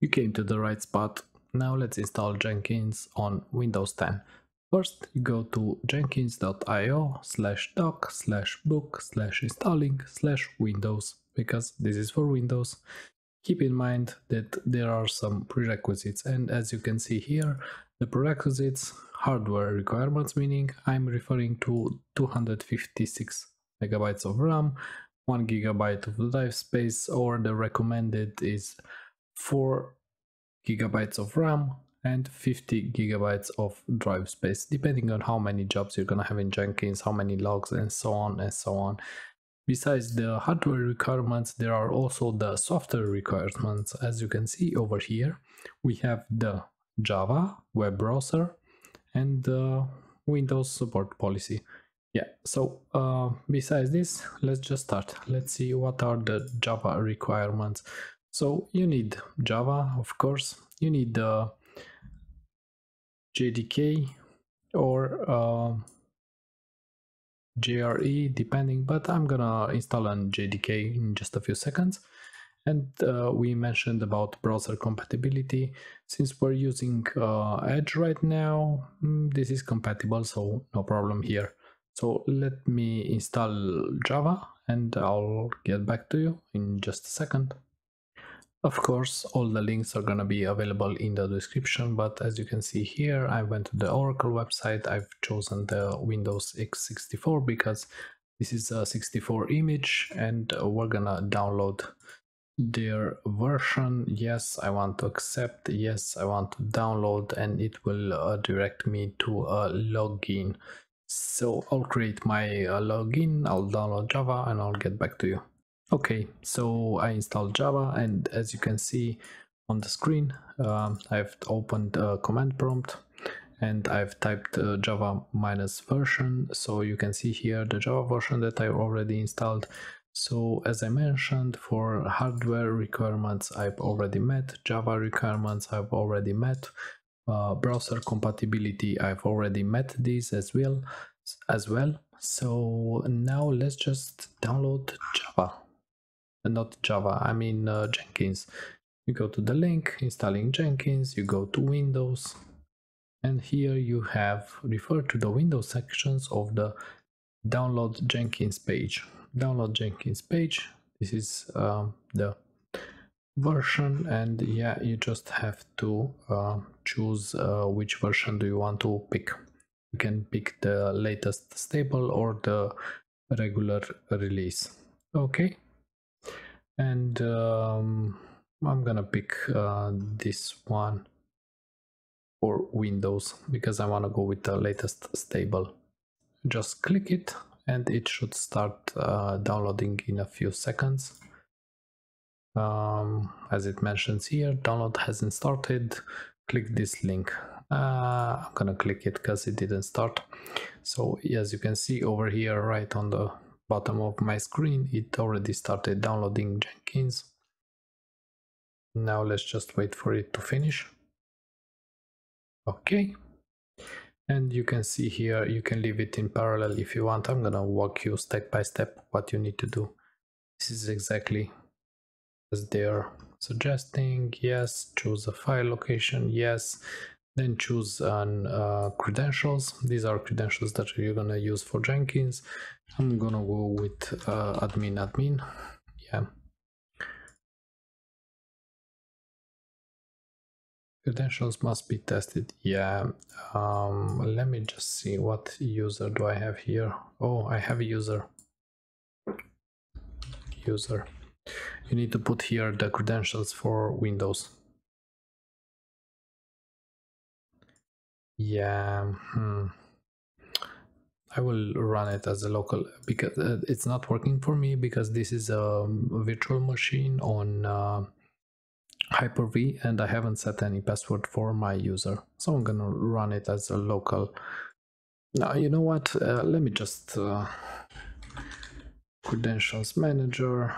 You came to the right spot. Now let's install Jenkins on Windows 10. First, you go to jenkins.io slash doc slash book slash installing slash windows because this is for Windows. Keep in mind that there are some prerequisites and as you can see here, the prerequisites hardware requirements meaning I'm referring to 256 megabytes of RAM, 1 gigabyte of drive space or the recommended is 4 gigabytes of RAM and 50 gigabytes of drive space depending on how many jobs you're gonna have in Jenkins, how many logs and so on and so on. Besides the hardware requirements, there are also the software requirements. As you can see over here, we have the Java web browser and the Windows support policy. Yeah, so uh, besides this, let's just start. Let's see what are the Java requirements. So you need Java, of course. You need the JDK or uh, JRE, depending, but I'm gonna install an JDK in just a few seconds. And uh, we mentioned about browser compatibility. Since we're using uh, Edge right now, mm, this is compatible, so no problem here. So let me install Java and I'll get back to you in just a second. Of course, all the links are gonna be available in the description, but as you can see here, I went to the Oracle website. I've chosen the Windows x64 because this is a 64 image and we're gonna download their version. Yes, I want to accept. Yes, I want to download and it will uh, direct me to a login. So I'll create my uh, login, I'll download Java and I'll get back to you. Okay, so I installed Java and as you can see on the screen, um, I've opened a command prompt and I've typed uh, java minus version. So you can see here the Java version that I already installed. So as I mentioned, for hardware requirements, I've already met, Java requirements I've already met, uh, browser compatibility I've already met these as well, as well. So now let's just download Java not Java, I mean uh, Jenkins. You go to the link, installing Jenkins, you go to Windows, and here you have refer to the Windows sections of the download Jenkins page. Download Jenkins page, this is um, the version and yeah you just have to uh, choose uh, which version do you want to pick you can pick the latest stable or the regular release okay and um, I'm gonna pick uh, this one for Windows because I want to go with the latest stable. Just click it and it should start uh, downloading in a few seconds. Um, as it mentions here, download hasn't started. Click this link. Uh, I'm gonna click it because it didn't start. So as you can see over here, right on the bottom of my screen it already started downloading Jenkins. Now let's just wait for it to finish. Okay. And you can see here you can leave it in parallel if you want. I'm gonna walk you step by step what you need to do. This is exactly as they're suggesting. Yes choose a file location. Yes then choose an uh, credentials. These are credentials that you're gonna use for jenkins i'm gonna go with uh, admin admin. Yeah. Credentials must be tested. Yeah um, let me just see what user do i have here. Oh i have a user. User. You need to put here the credentials for windows. Yeah, hmm. I will run it as a local because uh, it's not working for me because this is a virtual machine on uh, Hyper-V and I haven't set any password for my user. So I'm gonna run it as a local. Now, you know what? Uh, let me just uh, credentials manager.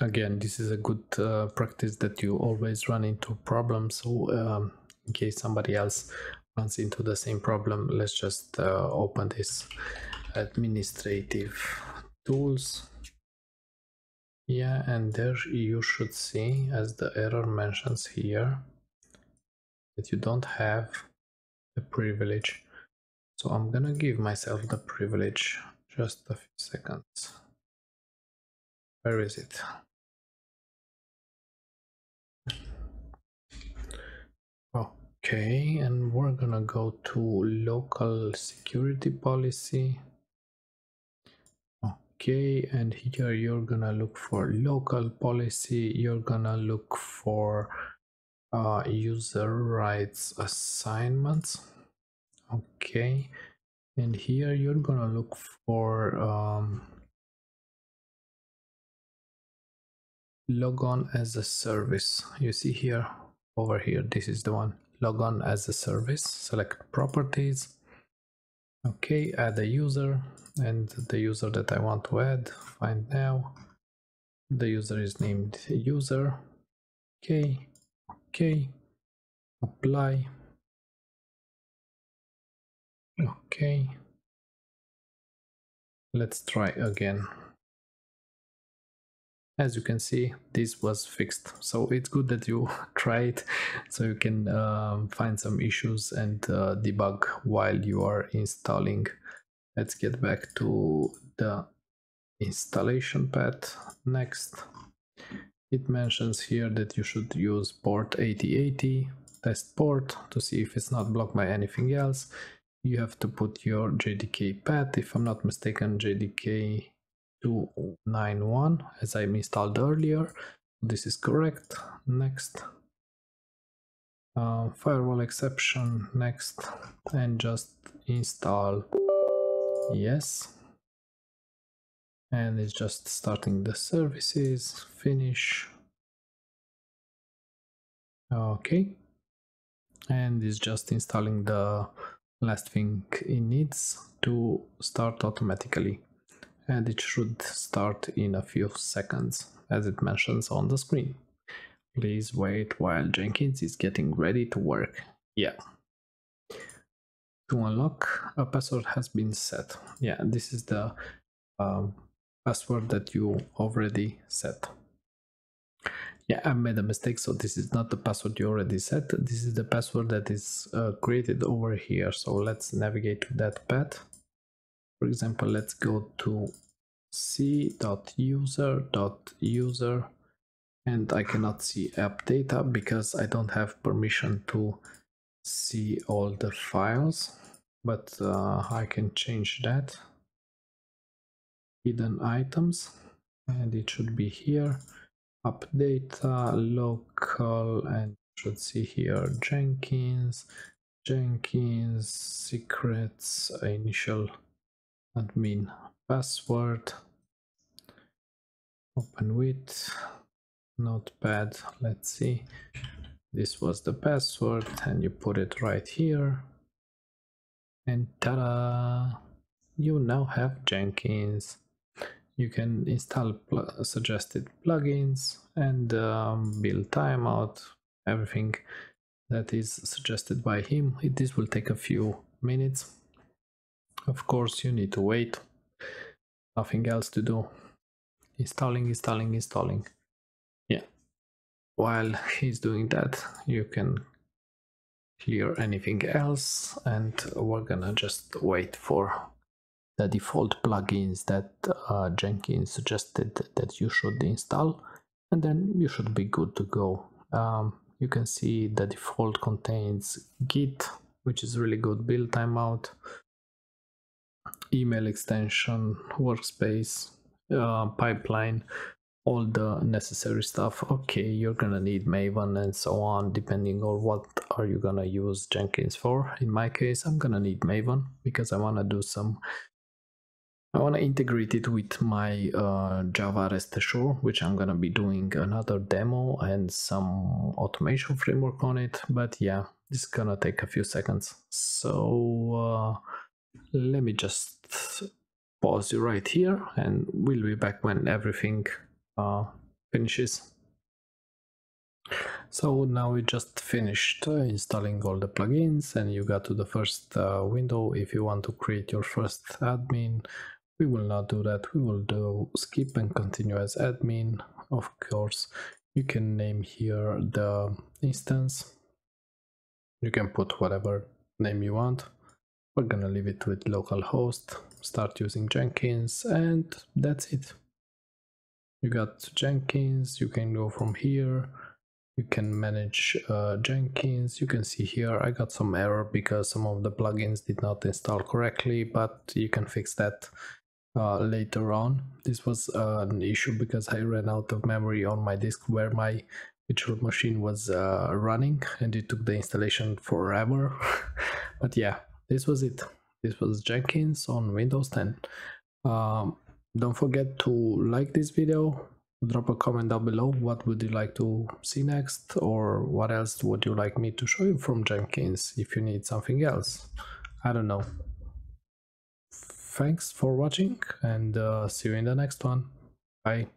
Again, this is a good uh, practice that you always run into problems. So um, in case somebody else runs into the same problem. Let's just uh, open this administrative tools. Yeah and there you should see as the error mentions here that you don't have the privilege. So i'm gonna give myself the privilege. Just a few seconds. Where is it okay and we're gonna go to local security policy. Okay and here you're gonna look for local policy. You're gonna look for uh, user rights assignments. Okay and here you're gonna look for um, log on as a service. You see here over here this is the one log on as a service select properties. Okay add a user and the user that I want to add find now. The user is named user. Okay okay apply. Okay let's try again as you can see this was fixed. So it's good that you try it so you can um, find some issues and uh, debug while you are installing. Let's get back to the installation path next. It mentions here that you should use port 8080 test port to see if it's not blocked by anything else. You have to put your jdk path. If i'm not mistaken jdk 291 as I installed earlier. This is correct. Next. Uh, firewall exception next and just install yes and it's just starting the services finish okay and it's just installing the last thing it needs to start automatically and it should start in a few seconds as it mentions on the screen. Please wait while Jenkins is getting ready to work. Yeah. To unlock, a password has been set. Yeah, this is the um, password that you already set. Yeah, I made a mistake, so this is not the password you already set. This is the password that is uh, created over here. So let's navigate to that path. For example, let's go to c.user.user and I cannot see app data because I don't have permission to see all the files but uh, I can change that. Hidden items and it should be here. App data local and should see here Jenkins Jenkins secrets initial admin password open with notepad let's see. This was the password and you put it right here. And ta-da! You now have jenkins. You can install pl suggested plugins and um, build timeout everything that is suggested by him. This will take a few minutes of course you need to wait. Nothing else to do. Installing installing installing. Yeah. While he's doing that you can clear anything else and we're gonna just wait for the default plugins that uh, Jenkins suggested that you should install and then you should be good to go. Um, you can see the default contains git which is really good build timeout email extension, workspace, uh, pipeline, all the necessary stuff. Okay, you're gonna need Maven and so on, depending on what are you gonna use Jenkins for. In my case, I'm gonna need Maven because I wanna do some. I wanna integrate it with my uh, Java REST Assure, which I'm gonna be doing another demo and some automation framework on it. But yeah, it's gonna take a few seconds. So. Let me just pause you right here and we'll be back when everything uh, finishes. So now we just finished uh, installing all the plugins and you got to the first uh, window. If you want to create your first admin we will not do that. We will do skip and continue as admin. Of course you can name here the instance. You can put whatever name you want we're gonna leave it with localhost start using jenkins and that's it you got jenkins you can go from here you can manage uh, jenkins you can see here i got some error because some of the plugins did not install correctly but you can fix that uh, later on. This was uh, an issue because I ran out of memory on my disk where my virtual machine was uh, running and it took the installation forever. but yeah, this was it. This was Jenkins on Windows 10. Um, don't forget to like this video, drop a comment down below what would you like to see next or what else would you like me to show you from Jenkins if you need something else. I don't know thanks for watching and uh, see you in the next one. Bye.